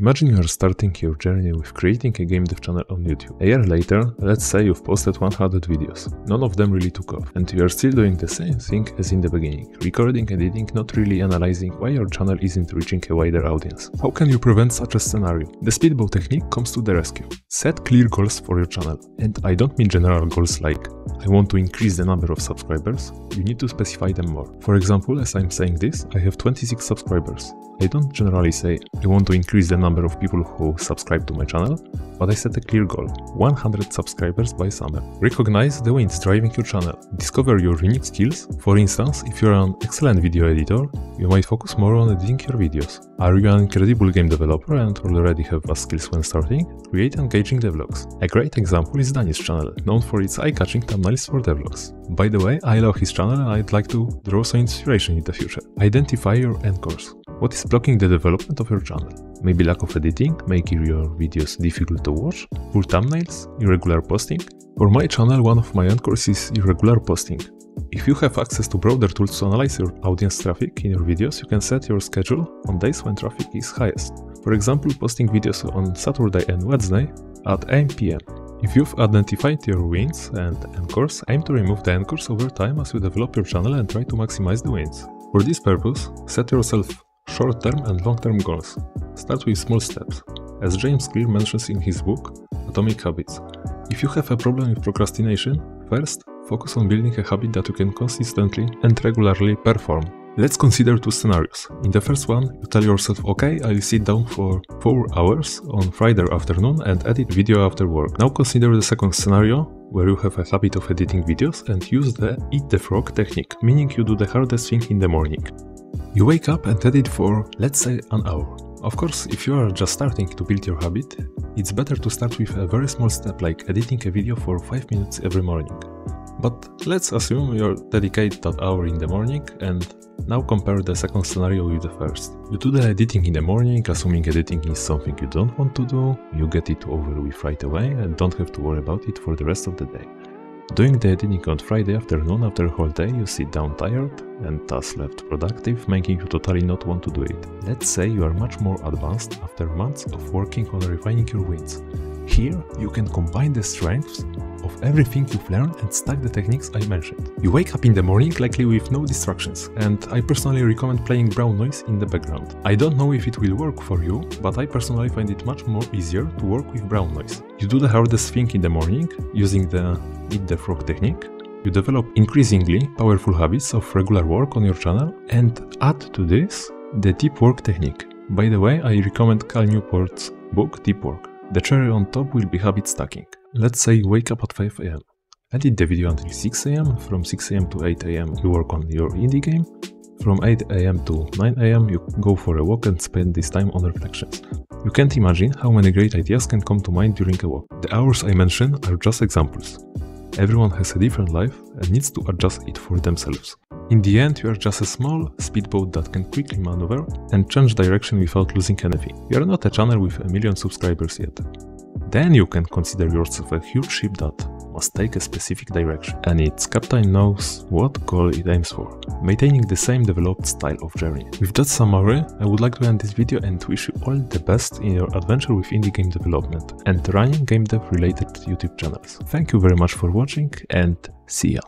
Imagine you are starting your journey with creating a game dev channel on YouTube. A year later, let's say you've posted 100 videos. None of them really took off, and you are still doing the same thing as in the beginning. Recording, editing, not really analyzing why your channel isn't reaching a wider audience. How can you prevent such a scenario? The speedboat technique comes to the rescue. Set clear goals for your channel. And I don't mean general goals like I want to increase the number of subscribers. You need to specify them more. For example, as I'm saying this, I have 26 subscribers. I don't generally say I want to increase the number of people who subscribe to my channel, but I set a clear goal 100 subscribers by summer. Recognize the winds driving your channel. Discover your unique skills. For instance, if you're an excellent video editor, you might focus more on editing your videos. Are you an incredible game developer and already have vast skills when starting? Create engaging devlogs. A great example is Dani's channel, known for its eye-catching thumbnails for devlogs. By the way, I love his channel and I'd like to draw some inspiration in the future. Identify your anchors. What is blocking the development of your channel? Maybe lack of editing, making your videos difficult to watch, poor thumbnails, irregular posting? For my channel, one of my anchors is irregular posting. If you have access to broader tools to analyze your audience traffic in your videos, you can set your schedule on days when traffic is highest. For example, posting videos on Saturday and Wednesday at 8 pm. If you've identified your wins and anchors, aim to remove the anchors over time as you develop your channel and try to maximize the wins. For this purpose, set yourself short-term and long-term goals. Start with small steps, as James Clear mentions in his book Atomic Habits. If you have a problem with procrastination, first focus on building a habit that you can consistently and regularly perform. Let's consider two scenarios. In the first one, you tell yourself, okay, I'll sit down for 4 hours on Friday afternoon and edit video after work. Now consider the second scenario, where you have a habit of editing videos and use the eat the frog technique, meaning you do the hardest thing in the morning. You wake up and edit for, let's say, an hour. Of course, if you are just starting to build your habit, it's better to start with a very small step like editing a video for 5 minutes every morning. But let's assume you dedicate that hour in the morning and now compare the second scenario with the first. You do the editing in the morning, assuming editing is something you don't want to do, you get it over with right away and don't have to worry about it for the rest of the day. Doing the editing on Friday afternoon after a whole day, you sit down tired and thus left productive, making you totally not want to do it. Let's say you are much more advanced after months of working on refining your wins. Here, you can combine the strengths of everything you've learned and stack the techniques I mentioned. You wake up in the morning likely with no distractions, and I personally recommend playing brown noise in the background. I don't know if it will work for you, but I personally find it much more easier to work with brown noise. You do the hardest thing in the morning using the eat the frog technique. You develop increasingly powerful habits of regular work on your channel and add to this the deep work technique. By the way, I recommend Cal Newport's book Deep Work. The cherry on top will be habit stacking. Let's say you wake up at 5 am. Edit the video until 6 am. From 6 am to 8 am you work on your indie game. From 8 am to 9 am you go for a walk and spend this time on reflections. You can't imagine how many great ideas can come to mind during a walk. The hours I mention are just examples. Everyone has a different life and needs to adjust it for themselves. In the end, you are just a small speedboat that can quickly maneuver and change direction without losing anything. You are not a channel with a million subscribers yet. Then you can consider yourself a huge ship that must take a specific direction, and its captain knows what goal it aims for, maintaining the same developed style of journey. With that summary, I would like to end this video and wish you all the best in your adventure with indie game development and running game dev related YouTube channels. Thank you very much for watching and see ya!